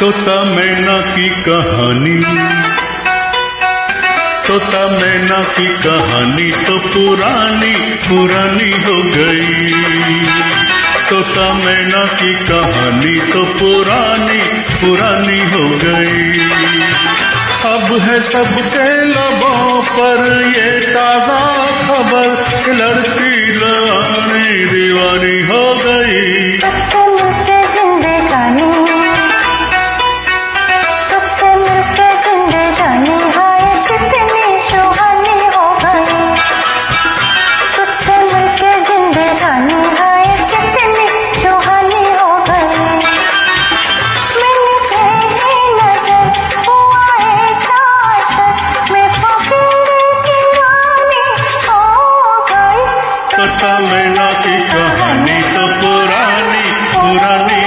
तोता मैना की कहानी। तोता मैना की कहानी तो पुरानी पुरानी हो गई। तोता मैना की कहानी तो पुरानी पुरानी हो गई। अब है सबके लबों पर ये ताज़ा खबर लड़की तमिल की कहानी तो पुरानी पुरानी